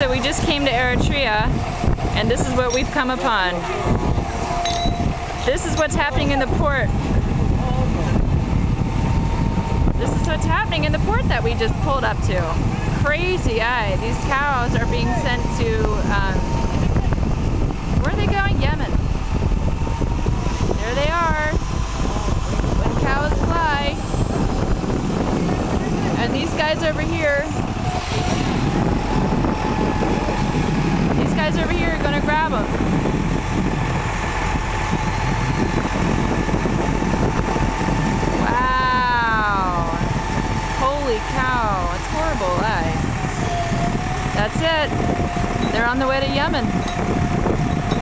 So we just came to Eritrea and this is what we've come upon. This is what's happening in the port. This is what's happening in the port that we just pulled up to. Crazy eye. These cows are being sent to, um, where are they going? Yemen. There they are. When cows fly. And these guys over here These guys over here are gonna grab them. Wow. Cow. It's horrible, eh? That's it. They're on the way to Yemen.